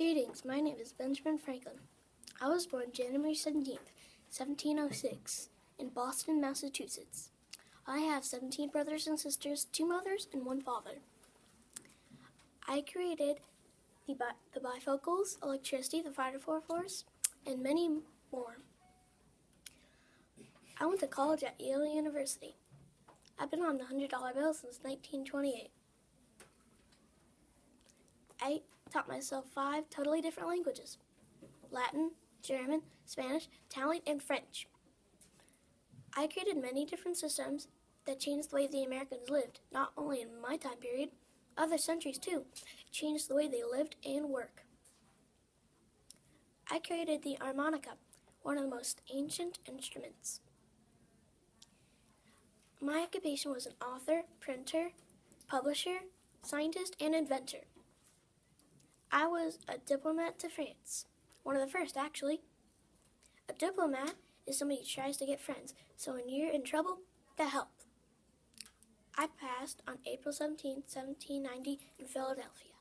Greetings, my name is Benjamin Franklin. I was born January 17, 1706, in Boston, Massachusetts. I have 17 brothers and sisters, two mothers, and one father. I created the, bi- the bifocals, electricity, the photophore force, and many more. I went to college at Yale University. I've been on the $100 bill since 1928. I taught myself five totally different languages Latin, German, Spanish, Italian, and French. I created many different systems that changed the way the Americans lived, not only in my time period, other centuries too. Changed the way they lived and work. I created the harmonica, one of the most ancient instruments. My occupation was an author, printer, publisher, scientist, and inventor. I was a diplomat to France. One of the first, actually. A diplomat is somebody who tries to get friends, so when you're in trouble, they help. I passed on April 17, 1790, in Philadelphia.